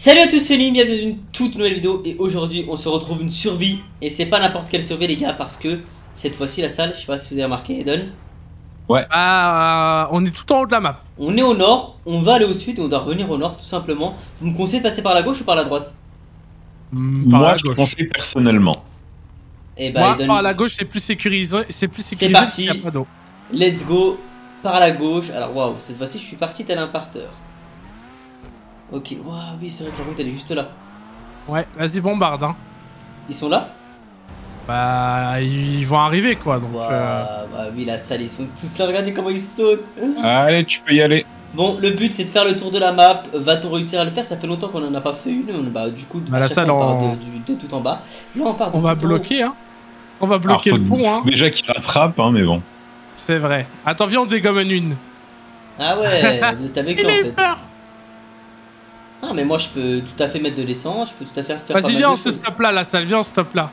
Salut à tous, c'est Lim, bienvenue dans une toute nouvelle vidéo et aujourd'hui on se retrouve une survie et c'est pas n'importe quelle survie les gars parce que cette fois-ci la salle, je sais pas si vous avez remarqué Eden, Ah, on est tout en haut de la map. on est au nord, on va aller au sud et on doit revenir au nord tout simplement. Vous me conseillez de passer par la gauche ou par la droite? Hmm, par Moi, la je gauche. pensais personnellement. Eh bah Moi, Eden, par la gauche, c'est plus sécurisé. C'est plus sécurisé. parti. let's go par la gauche. Alors waouh, cette fois-ci je suis parti tel un parteur. Ok, waouh oui c'est vrai que la route elle est juste là. Ouais, vas-y, bombarde. Hein. Ils sont là? Bah, ils vont arriver quoi. Donc, Waouh, euh, bah oui la salle ils sont tous là, regardez comment ils sautent Allez, tu peux y aller. Bon, le but c'est de faire le tour de la map. Va-t-on réussir à le faire? Ça fait longtemps qu'on en a pas fait une. On- Bah, du coup, Bah, la chaque salle, fois, on part on- de, tout en bas. Là, on part de on va tout bloquer. Hein. On va Alors, bloquer faut, le pont. Hein. déjà qu'il rattrape, hein, mais bon. C'est vrai. Attends, viens, on dégomme une. Ah ouais, vous êtes avec a en fait. Peur. Ah, mais moi je peux tout à fait mettre de l'essence. Je peux tout à fait faire. Vas-y, viens, on se stoppe là, la salle. Viens, on se stoppe là.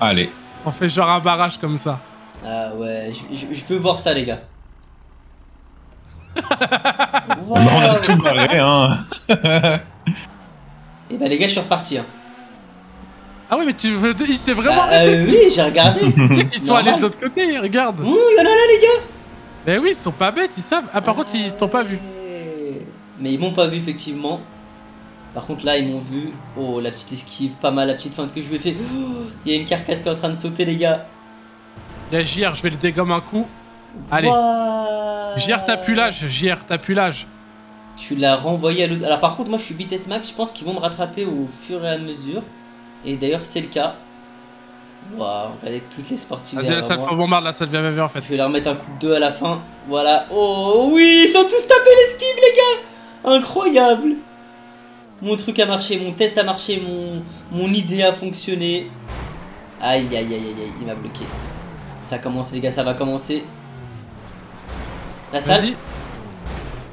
Allez. On fait genre un barrage comme ça. Ah ouais, je, veux voir ça, les gars. On a tout barré, hein. Et bah, les gars, je suis reparti. Hein. Ah oui, mais tu veux. Il s'est vraiment Bah, arrêté. euh, oui, j'ai regardé. Tu sais qu'ils sont allés de l'autre côté, regarde. Ouh, il y en a là, les gars. Mais oui, ils sont pas bêtes, ils savent. Ah, par contre, ils t'ont pas vu. Mais ils m'ont pas vu, effectivement. Par contre, là, ils m'ont vu. Oh, la petite esquive, pas mal, la petite feinte que je lui ai fait. Oh, Il y a une carcasse qui est en train de sauter, les gars. JR, je vais le dégommer un coup. Allez. Ouah. JR, t'as plus l'âge. JR, t'as plus l'âge. Tu l'as renvoyé à l'autre. Alors, par contre, moi, je suis vitesse max. Je pense qu'ils vont me rattraper au fur et à mesure. Et d'ailleurs, c'est le cas. Waouh, regardez toutes les sportives. Vas-y, la salle, bombarde, la salle, viens, en fait. Je vais leur mettre un coup de 2 à la fin. Voilà. Oh oui, ils sont tous tapés l'esquive, les gars. Incroyable. Mon truc a marché, mon test a marché, mon, mon idée a fonctionné. Aïe, aïe, aïe, aïe, aïe, il m'a bloqué. Ça commence, les gars, ça va commencer. La salle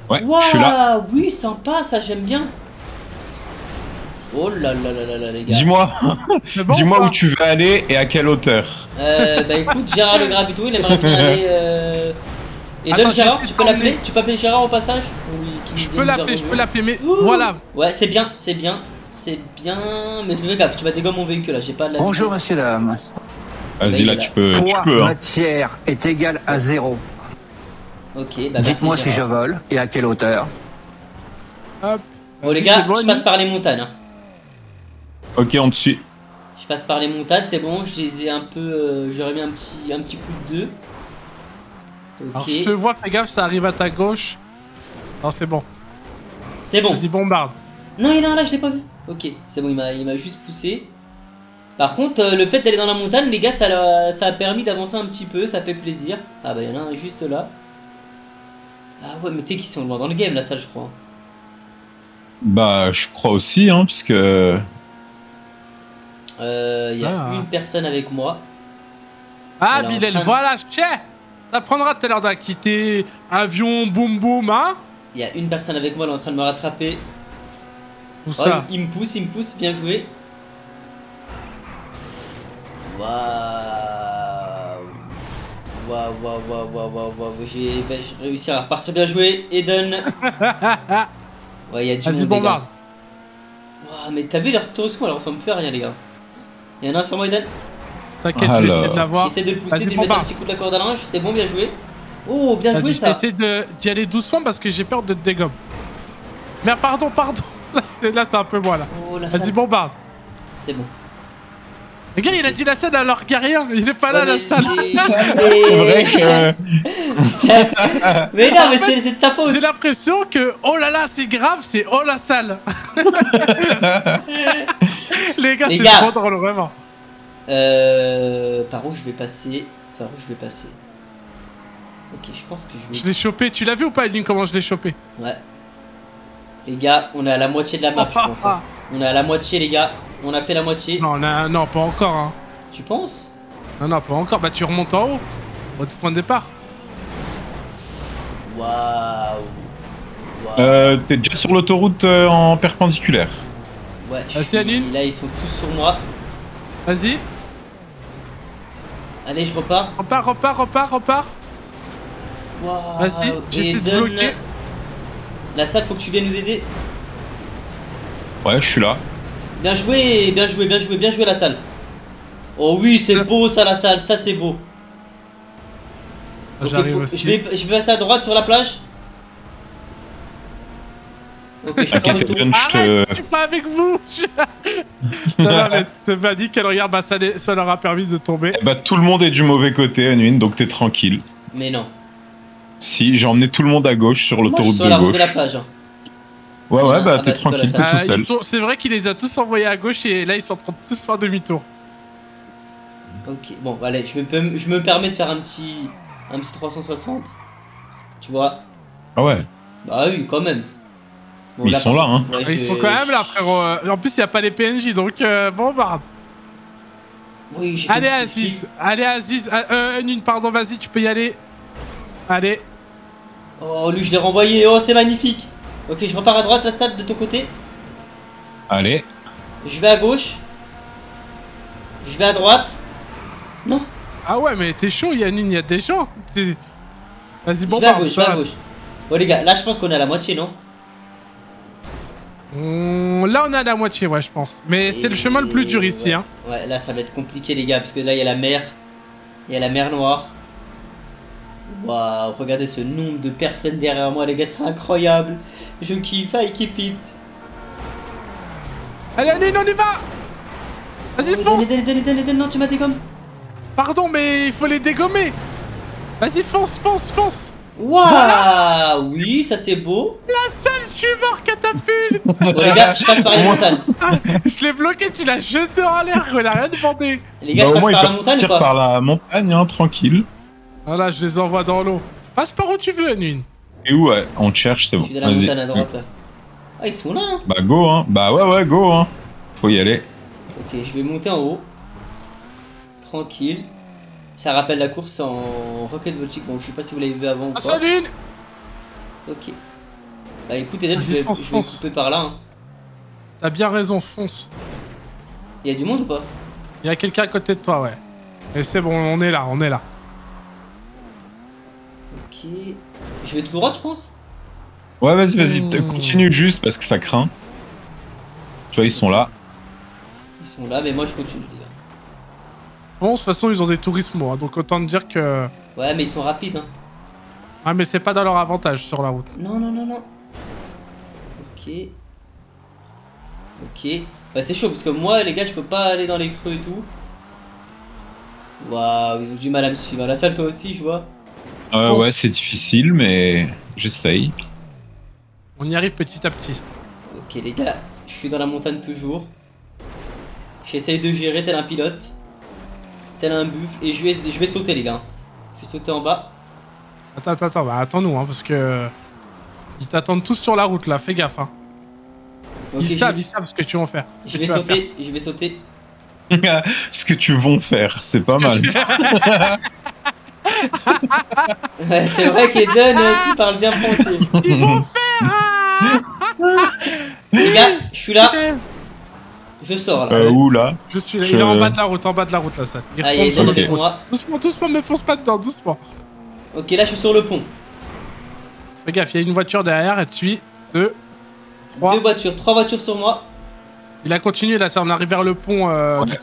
Vas-y. Ouais, je suis là. Oui, sympa, ça j'aime bien. Oh là là là là là, les gars. Dis-moi, bon dis-moi où tu veux aller et à quelle hauteur. Euh, bah écoute, Gérard le Gravito, il aimerait bien aller. Euh... Et Attends, donne j'ai Gérard, tu peux l'appeler? Tu peux appeler Gérard au passage? Je peux l'appeler, je peux l'appeler, mais Ouh. voilà. Ouais, c'est bien, c'est bien, c'est bien. Mais fais gaffe, tu vas dégommer mon véhicule là, j'ai pas de la. Bonjour messieurs dames. Vas-y, là, tu peux, tu Poids peux. Hein. matière est égal à zéro. Ok, bah merci. Dites-moi si je vole et à quelle hauteur. Hop. Bon, les gars, je passe par les montagnes. hein. Ok, on te suit. Je passe par les montagnes, c'est bon, je les ai un peu. euh, J'aurais mis un petit, un petit coup de deux. Alors, je te vois, fais gaffe, ça arrive à ta gauche. Non, c'est bon. c'est bon. Vas-y, bombarde. Non, il est là, je l'ai pas vu. Ok, c'est bon, il m'a, il m'a juste poussé. Par contre, euh, le fait d'aller dans la montagne, les gars, ça, l'a- ça a permis d'avancer un petit peu, ça fait plaisir. Ah bah, il y en a un juste là. Ah ouais, mais tu sais qu'ils sont loin dans le game, là, ça, je crois. Bah, je crois aussi, hein, puisque. Euh, Il y a Ah. une personne avec moi. Ah, Bilal, de- voilà, tchè Ça prendra tout à l'heure d'un quitter avion, boum boum, hein Il y a une personne avec moi, elle est en train de me rattraper. Où Oh, ça il me pousse, il me pousse, bien joué. Waouh. Waouh, waouh, waouh, waouh, waouh, waouh. J'ai bah, réussi à repartir bien joué. Eden. Ouais, il y a du monde. Vas-y, les bombarde. gars. Waouh, mais t'as vu leur tourisme, elle ressemble plus à rien, les gars. Il y en a un sur moi, Eden. T'inquiète, je vais essayer de l'avoir. J'essaie de le pousser, de lui mettre un petit coup de la corde à linge. C'est bon, bien joué. Oh, bien joué ça. j'essaie de- d'y aller doucement parce que j'ai peur de te dégommer. Mais pardon, pardon. Là, c'est un peu moi, là. Oh, la Vas-y, salle. bombarde. C'est bon. Regarde, il a dit la scène alors qu'il y a rien. Il est pas là, Ouais, la salle. mais- C'est vrai que. mais non, mais c'est c'est de sa faute. J'ai l'impression que oh là là, c'est grave, c'est oh la salle. Les gars, c'est gars. trop drôle, vraiment. Euh, par où je vais passer? Par où je vais passer? Ok, je pense que je Je vais. l'ai chopé. Tu l'as vu ou pas, Eline, comment je l'ai chopé Ouais. Les gars, on est à la moitié de la map, je pense. hein. On est à la moitié, les gars. On a fait la moitié. Non, a- non, pas encore. Hein. Tu penses? Non, non, pas encore. Bah, tu remontes en haut. Au point de départ. Waouh. Waouh. Euh, T'es déjà sur l'autoroute euh, en perpendiculaire. Ouais, je Vas-y, suis- Aline. Là, ils sont tous sur moi. Vas-y, Allez, je repars. repars, repars, repars, repars. Waouh. Vas-y, j'essaie de bloquer. La salle, faut que tu viennes nous aider. Ouais, je suis là. Bien joué, bien joué, bien joué, bien joué la salle. Oh oui, c'est beau ça la salle, ça c'est beau. Faut- aussi. Je vais, je vais passer à droite sur la plage. Ok, je tour. Evan, je te. Arrête, je suis pas avec vous je- Non, non, mais te m'a dit qu'elle regarde, bah ça, les- ça leur a permis de tomber. Eh bah, tout le monde est du mauvais côté, Anune, donc t'es tranquille. Mais non. Si, j'ai emmené tout le monde à gauche sur l'autoroute de la route gauche. de la plage. hein. Ouais, ouais, Ah, bah ah, t'es bah, tranquille, t'es Ah, tout seul. C'est vrai qu'il les a tous envoyés à gauche et là ils sont en train de tous faire demi-tour. Ok, bon, allez, je me, je me permets de faire un petit, un petit 360. Tu vois Ah ouais, Bah oui, quand même. Bon, Mais ils sont là, hein. ouais, Ils sont quand même là, frérot. Euh, En plus, il n'y a pas les PNJ donc euh. Oui, j'ai fait Allez, une petite Aziz. Allez, Aziz. Euh, euh, une, pardon, vas-y, tu peux y aller. Allez. Oh, lui, je l'ai renvoyé. Oh, c'est magnifique. Ok, je repars à droite, la salle de ton côté. allez. Je vais à gauche. Je vais à droite. Non, Ah ouais, mais t'es chaud, Yannine, il y a des gens. Vas-y, je bon, vais à gauche, je vais à gauche. Bon, les gars, là, je pense qu'on est à la moitié, non? Là, on est à la moitié, ouais, je pense. Mais c'est le chemin le plus dur ici, ouais. hein. Ouais, là, ça va être compliqué, les gars, parce que là, il y a la mer. Il y a la mer Noire. Waouh, regardez ce nombre de personnes derrière moi, les gars, c'est incroyable. Je kiffe, I keep it. Allez, Yannine, on y va Vas-y, Oh, fonce Donne, donne, donne, donne, non, tu m'as dégomme. Pardon, mais il faut les dégommer Vas-y, fonce, fonce, fonce Waouh, oui, ça c'est beau. Je suis mort, catapulte les gars, je passe par les montagnes. Je l'ai bloqué, tu l'as jeté en l'air, il a rien demandé Les gars, Bah, je au passe par la montagne ou pas par la montagne, hein, tranquille. Voilà, je les envoie dans l'eau. Passe par où tu veux, Yannine. Et où, ouais, on te cherche, c'est Je bon. suis dans la Vas-y. montagne à droite là. Ah, ils sont là. hein. Bah, go, hein. Bah, ouais, ouais, go, hein. Faut y aller. Ok, je vais monter en haut. Tranquille. Ça rappelle la course en Rocket Voltic. Bon, je sais pas si vous l'avez vu avant ou Ah, pas. salut Ok. Bah écoute, Eden, je vais, fonce, je vais couper par là. Hein. T'as bien raison, fonce. Il y a du monde ou pas? Il y a quelqu'un à côté de toi, ouais. Et c'est bon, on est là, on est là. Ok. Je vais tout droit, je pense Ouais, vas-y, vas-y, Hmm. continue juste parce que ça craint. Tu vois, ils sont là. Ils sont là, mais moi je continue, les gars. Bon, de toute façon, ils ont des tourismos, hein, donc autant te dire que... Ouais, mais ils sont rapides, hein. Ah, mais c'est pas dans leur avantage sur la route. Non, non, non, non. Ok. Ok. Bah, c'est chaud parce que moi, les gars, je peux pas aller dans les creux et tout. Waouh, ils ont du mal à me suivre. La salle, toi aussi, je vois. Ouais, Fonce. ouais, c'est difficile, mais j'essaye. On y arrive petit à petit. Ok, les gars, je suis dans la montagne toujours. J'essaye de gérer tel un pilote. Tel un buff. Et je vais, je vais sauter, les gars. Je vais sauter en bas. Attends, attends, attends, bah attends-nous, hein, parce que... Ils t'attendent tous sur la route, là, fais gaffe, hein. Ils je- savent, ils savent ce que tu vas faire. Je vais tu vas sauter, je vais sauter. Ce que tu vont faire, c'est pas mal. Ouais, c'est vrai qu'Eden, tu parles bien français. Ils vont faire ah Les gars, je suis là, je sors là. Euh, où là Je suis là, Je- il est en bas de la route, en bas de la route, là, ça. Il Ah, il sur le pont. Doucement, doucement, me fonce pas dedans, doucement. Ok, là, je suis sur le pont. Fais gaffe, il y a une voiture derrière, elle te suit. Deux, trois. Deux voitures, trois voitures sur moi. Il a continué, là, ça, on arrive vers le pont. euh, Ouais. du-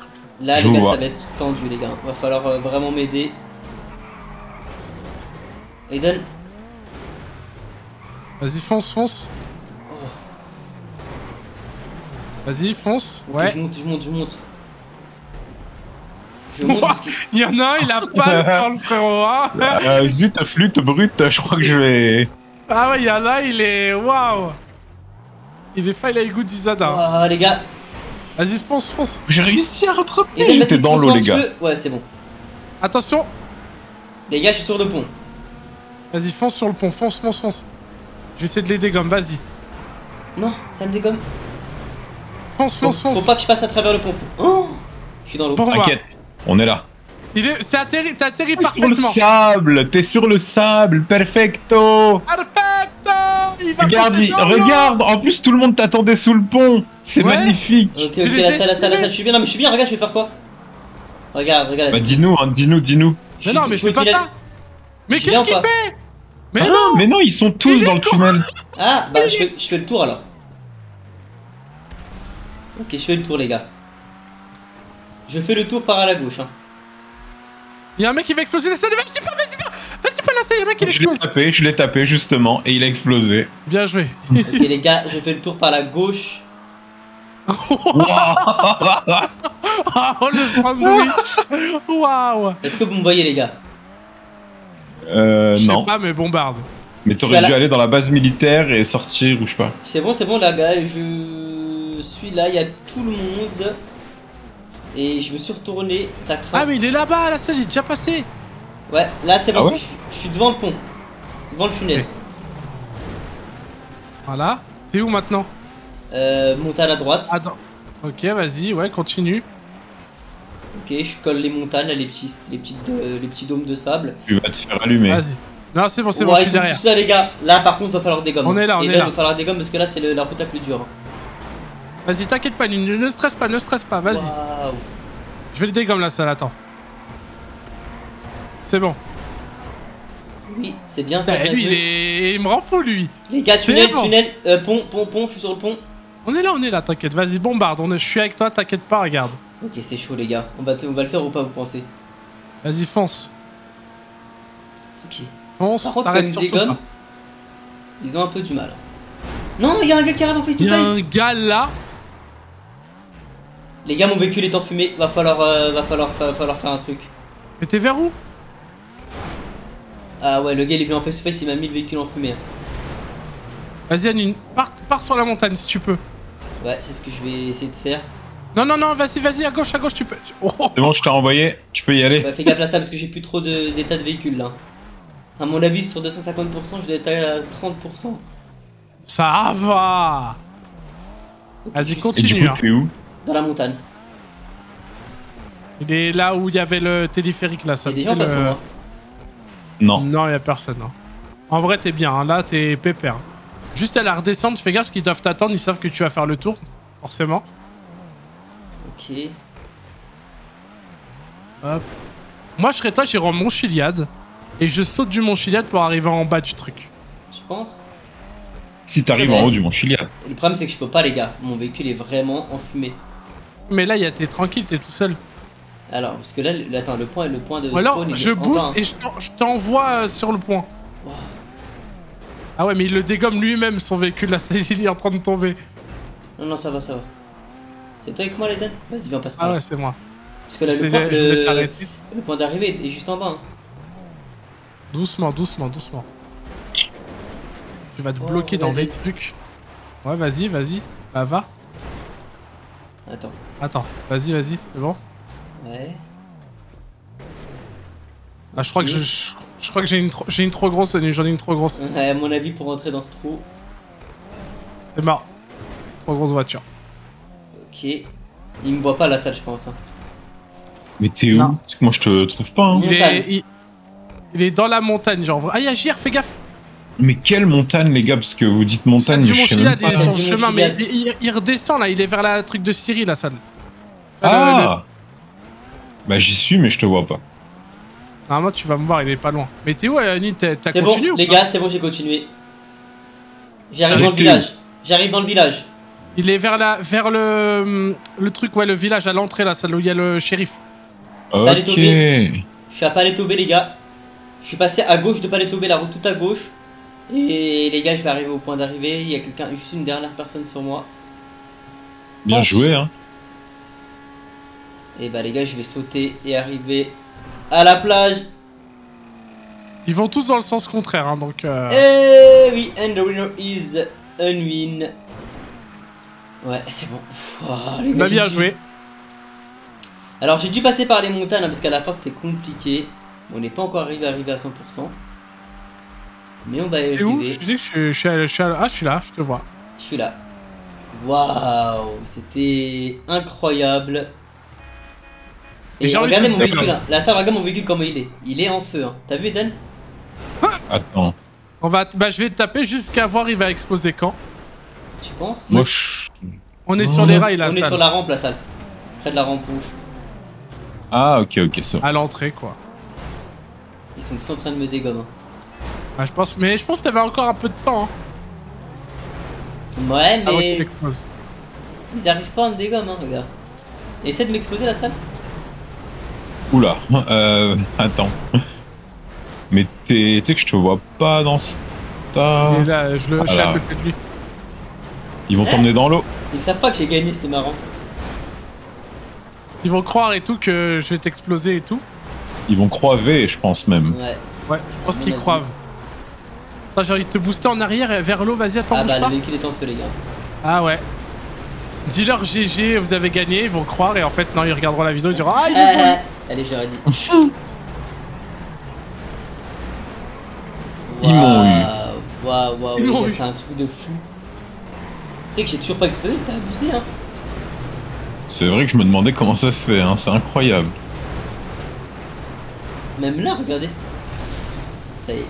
Là, Je les gars, vois. ça va être tendu, les gars. Va falloir euh, vraiment m'aider. Vas-y, fonce, fonce. Vas-y, fonce. Ouais. je monte, je monte, je monte. Je monte parce que... Il y en a un, il a pas le temps, le frérot. hein. Euh, Zut, flûte brute, je crois que je vais. Ah ouais, il y en a, il est. Waouh! Il est fail à goût d'Isada. Ah, les gars. Vas-y, fonce, fonce. J'ai réussi à rattraper, j'étais dans l'eau, les gars. Ouais, c'est bon. Attention. Les gars, je suis sur le pont. Vas-y, fonce sur le pont, fonce, fonce, fonce. Je vais essayer de les dégommer, vas-y. Non, ça me dégomme. Fonce, Faut, fonce, faut fonce. pas que je passe à travers le pont. Oh Je suis dans l'eau. Bon, T'inquiète, on est là. il est... C'est atterri, t'as atterri Sur le parfaitement. sable, t'es sur le sable, perfecto. Perfecto! Il va Regarde, il- regarde, en plus tout le monde t'attendait sous le pont. C'est Ouais. magnifique. Ok, ok, la salle, la salle, la salle. Je suis bien, non, mais je suis bien. Regarde, je vais faire quoi? Regarde, regarde. Bah dis-nous, hein, dis-nous, dis-nous. Mais non, mais je fais pas ça! Mais qu'est-ce qu'il fait? Mais Ah, non! mais non, ils sont tous dans le tunnel. Ah, bah je fais, je fais le tour alors. Ok, je fais le tour, les gars. Je fais le tour par à la gauche. Hein. Il y a un mec qui va exploser la salle. Vas-y pas, vas-y pas, vas-y pas la salle. Il y a un mec qui Je l'ai l'explose. tapé, je l'ai tapé justement, et il a explosé. Bien joué. Ok, les gars, je fais le tour par la gauche. oh le sandwich. Waouh. Est-ce que vous me voyez, les gars? Euh, Je sais non. pas, mais bombarde. Mais t'aurais dû la- aller dans la base militaire et sortir ou je sais pas. C'est bon, c'est bon, là, gars. Je suis là, il y a tout le monde. Et je me suis retourné, ça craint. Ah, mais il est là-bas, la salle, il est déjà passé. Ouais, là, c'est bon. Ah ouais je, je suis devant le pont. Devant le tunnel. Voilà. T'es où maintenant? Euh, montagne à droite. Ah, dans- Ok, vas-y, ouais, continue. Ok, je colle les montagnes, là, les petits, les, petites, euh, les petits dômes de sable. Tu vas te faire allumer. Vas-y. Non, c'est bon, c'est bon, Ouais, je suis derrière. là, les gars. Là, par contre, va falloir des gommes. On est là, on Et est là, là. il va falloir des gommes parce que là, c'est le- la route la plus dure. Vas-y, t'inquiète pas, Lune, ne stresse pas, ne stresse pas, vas-y. Waouh. Je vais le dégommer la salle, attends. C'est bon. Oui, c'est bien ça. Lui, il, est... il me rend fou, lui. Les gars, tunnel, bon. tunnel, euh, pont, pont, pont, je suis sur le pont. On est là, on est là, t'inquiète. Vas-y, bombarde. On est... Je suis avec toi, t'inquiète pas, regarde. Ok, c'est chaud, les gars. On va, te- on va le faire ou pas, vous pensez? Vas-y, fonce. Ok. Fonce, Par contre, quand ils dégomment, ils ont un peu du mal. Non, il y a un gars qui arrive en face to Il y a un face. gars là. Les gars, mon véhicule est enfumé. Va falloir, euh, va falloir, va falloir faire un truc. Mais t'es vers où? Ah ouais, le gars il est venu en face to face, il m'a mis le véhicule enfumé. hein. Vas-y, Anine, pars, pars sur la montagne si tu peux. Ouais, c'est ce que je vais essayer de faire. Non, non, non, vas-y, vas-y, à gauche, à gauche, tu peux. Oh, C'est bon, je t'ai envoyé, tu peux y aller. Bah, fais gaffe à ça parce que j'ai plus trop de- d'état de, véhicule là. À mon avis, sur 250%, je dois être à 30%. ça va. Vas-y, suis Et continue. du coup, hein. t'es où Dans la montagne. Il est là où il y avait le téléphérique là, Il y ça a des gens le- moi. Non. Non, y a personne. hein. En vrai, t'es bien, hein. là, t'es pépère. Juste à la redescendre, fais gaffe parce qu'ils doivent t'attendre, ils savent que tu vas faire le tour, forcément. Ok. Moi, je serais toi, j'irai en Mont Chiliade et je saute du Mont Chiliade pour arriver en bas du truc. Je pense. Si t'arrives Ouais. en haut du Mont Chiliad. Et le problème, c'est que je peux pas, les gars. Mon véhicule est vraiment enfumé. Mais là, y a- t'es tranquille, t'es tout seul. Alors, parce que là, le- attends, le point, le point de Ou alors, spawn, je booste et je t'en- je t'envoie euh, sur le point. Wow. Ah ouais, mais il le dégomme lui-même, son véhicule, là, c'est- il est en train de tomber. Non, non, ça va, ça va. C'est toi avec moi, Leden Vas-y, viens, passe par Ah là. ouais, c'est moi. Parce que là, le point, le- le point d'arrivée est juste en bas. hein. Doucement, doucement, doucement. Tu vas te Oh, bloquer dans des trucs. Ouais, vas-y, vas-y. Bah, va. Attends. Attends, vas-y, vas-y, c'est bon. Ouais. Ah, je crois que je, je, crois que j'ai une, j'ai une trop grosse, j'en ai une trop grosse. Ouais, à mon avis, pour rentrer dans ce trou. C'est marrant. Trop grosse voiture. Ok. Il me voit pas la salle, je pense. hein. Mais t'es où? Non. Parce que moi, je te trouve pas. hein. Il est, il, il est dans la montagne, genre. Ah, il y a JR, fais gaffe. Mais quelle montagne, les gars? Parce que vous dites montagne, je sais même il pas. est sur le Celle du Mont chemin, mais il, il- il redescend là, il est vers la truc de Syrie, la salle. Ah Bah, j'y suis, mais je te vois pas. Normalement, tu vas me voir, il est pas loin. Mais t'es où, Annie T'as bon, continué ou les gars, c'est bon, j'ai continué. J'arrive dans le village. J'arrive dans le village. Il est vers la, vers le, le truc, ouais, le village à l'entrée, là, celle où il y a le shérif. Ok. Je suis à Palais Tobé, les gars. Je suis passé à gauche de Palais Tobé, la route tout à gauche. Et les gars, je vais arriver au point d'arrivée. Il y a quelqu'un, juste une dernière personne sur moi. Bien Pense. joué, hein. Et bah, les gars, je vais sauter et arriver à la plage. Ils vont tous dans le sens contraire, hein, donc. euh, Eh oui, and the winner is Unwin. Ouais, c'est bon. Pff, oh, les gars, bah, bien joué. Alors, j'ai dû passer par les montagnes hein, parce qu'à la fin c'était compliqué. On n'est pas encore arrivé, arrivé à 100%. Mais on va y Et où arriver. Je dis je, Ah, je suis là, je te vois. Je suis là. Waouh, c'était incroyable. Et j'ai envie regardez de mon te- véhicule. Hein. Là, ça, regarde mon véhicule comment il est. Il est en feu. Hein. T'as vu, Eden? Attends. On va, bah, je vais taper jusqu'à voir il va exploser quand. Tu penses Moi, je... On est sur les rails là, On est sur la rampe, la salle. Près de la rampe rouge. Ah, ok, ok, ça. va. à l'entrée quoi. Ils sont tous en train de me dégommer. Ah, je pense, mais je pense que t'avais encore un peu de temps hein, Ouais, mais explose. Ils arrivent pas à me dégommer, hein, regarde. Essaie de m'exploser la salle. Oula, euh, attends. Mais t'es- tu sais que je te vois pas dans ce tas. Là, je le je suis à Voilà. côté de lui. Ils vont t'emmener dans l'eau. Ils savent pas que j'ai gagné, c'est marrant. Ils vont croire et tout que je vais t'exploser et tout. Ils vont croiver, je pense même. Ouais. Ouais, je pense qu'ils croivent. Attends, j'ai envie de te booster en arrière et vers l'eau, vas-y, attends, ah bah, pas. le véhicule est en feu, les gars. Ah ouais. Dis-leur GG, vous avez gagné, ils vont croire et en fait, non, ils regarderont la vidéo, ils diront Ah, ils nous ont eu. Ah, Allez, j'aurais dit. Ils m'ont eu. Waouh, c'est un truc de fou. Tu sais que j'ai toujours pas explosé, c'est abusé, hein. C'est vrai que je me demandais comment ça se fait, hein. c'est incroyable. Même là, regardez. Ça y est.